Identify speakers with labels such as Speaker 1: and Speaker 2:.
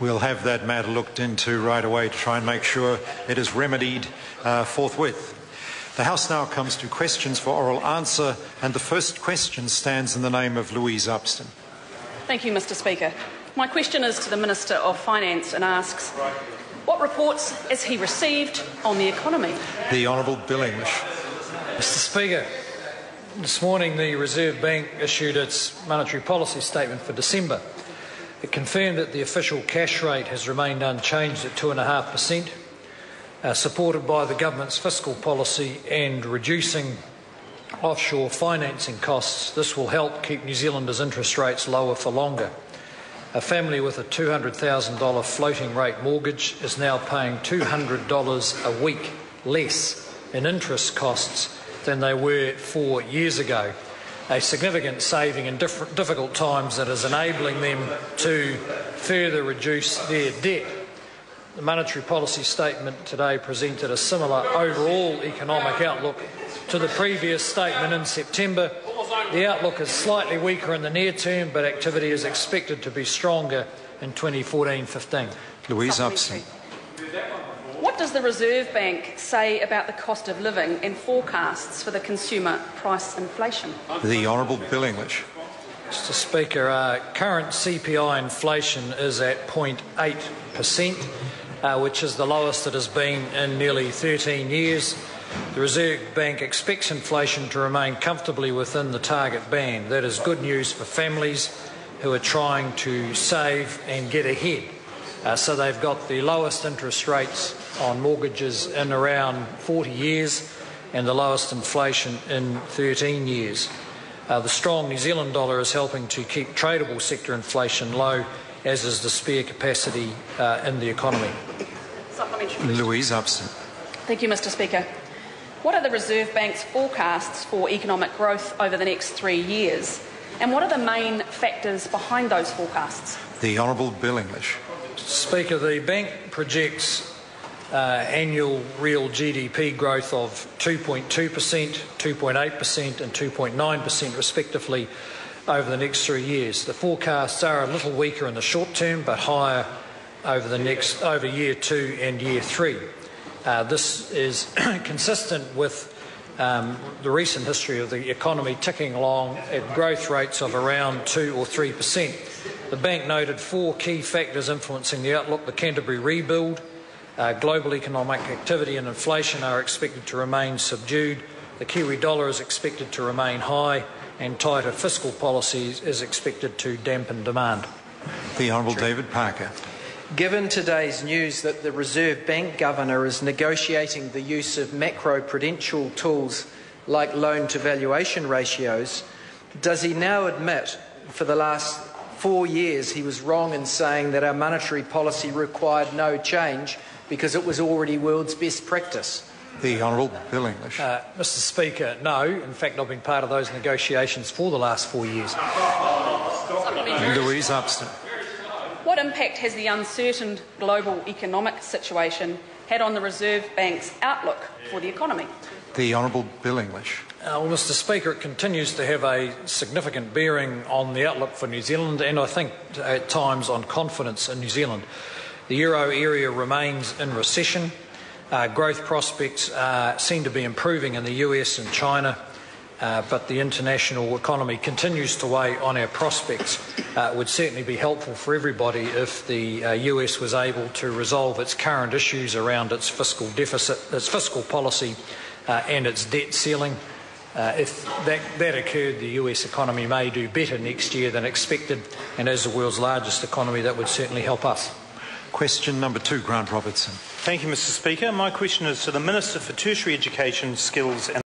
Speaker 1: We'll have that matter looked into right away to try and make sure it is remedied uh, forthwith. The House now comes to questions for oral answer, and the first question stands in the name of Louise Upston.
Speaker 2: Thank you, Mr. Speaker. My question is to the Minister of Finance and asks What reports has he received on the economy?
Speaker 1: The Honourable Bill English.
Speaker 3: Mr. Speaker, this morning the Reserve Bank issued its monetary policy statement for December. It confirmed that the official cash rate has remained unchanged at 2.5%, uh, supported by the government's fiscal policy and reducing offshore financing costs. This will help keep New Zealanders' interest rates lower for longer. A family with a $200,000 floating rate mortgage is now paying $200 a week less in interest costs than they were four years ago. A significant saving in difficult times that is enabling them to further reduce their debt. The monetary policy statement today presented a similar overall economic outlook to the previous statement in September. The outlook is slightly weaker in the near term, but activity is expected to be stronger in 2014 15.
Speaker 1: Louise Upston.
Speaker 2: What does the Reserve Bank say about the cost of living and forecasts for the consumer price inflation?
Speaker 1: The Honourable Bill English.
Speaker 3: Mr Speaker, uh, current CPI inflation is at 0.8% uh, which is the lowest it has been in nearly 13 years. The Reserve Bank expects inflation to remain comfortably within the target band. That is good news for families who are trying to save and get ahead. Uh, so they've got the lowest interest rates on mortgages in around 40 years and the lowest inflation in 13 years. Uh, the strong New Zealand dollar is helping to keep tradable sector inflation low as is the spare capacity uh, in the economy.
Speaker 1: Louise Upston.
Speaker 2: Thank you, Mr. Speaker. What are the Reserve Bank's forecasts for economic growth over the next three years? And what are the main factors behind those forecasts?
Speaker 1: The Honourable Bill English.
Speaker 3: Speaker, the bank projects uh, annual real GDP growth of 2.2%, 2.8%, and 2.9%, respectively, over the next three years. The forecasts are a little weaker in the short term, but higher over the next over year two and year three. Uh, this is consistent with um, the recent history of the economy ticking along at growth rates of around two or three percent. The bank noted four key factors influencing the outlook: the Canterbury rebuild, uh, global economic activity, and inflation are expected to remain subdued. The Kiwi dollar is expected to remain high and tighter fiscal policies is expected to dampen demand.
Speaker 1: The Honourable David Parker.
Speaker 4: Given today's news that the Reserve Bank Governor is negotiating the use of macro-prudential tools like loan to valuation ratios, does he now admit for the last four years he was wrong in saying that our monetary policy required no change because it was already world's best practice?
Speaker 1: The Honourable Bill English.
Speaker 3: Uh, Mr Speaker, no. In fact, I've been part of those negotiations for the last four years.
Speaker 1: Louise Upston.
Speaker 2: What impact has the uncertain global economic situation had on the Reserve Bank's outlook for the economy?
Speaker 1: The Honourable Bill English.
Speaker 3: Uh, well, Mr Speaker, it continues to have a significant bearing on the outlook for New Zealand and I think at times on confidence in New Zealand. The euro area remains in recession. Uh, growth prospects uh, seem to be improving in the US and China, uh, but the international economy continues to weigh on our prospects. Uh, it would certainly be helpful for everybody if the US uh, was able to resolve its current issues around its fiscal deficit, its fiscal policy, uh, and its debt ceiling. if that, that occurred, the US economy may do better next year than expected, and as the world's largest economy, that would certainly help us.
Speaker 1: Question number two, Grant Robertson.
Speaker 5: Thank you, Mr Speaker. My question is to the Minister for Tertiary Education, Skills and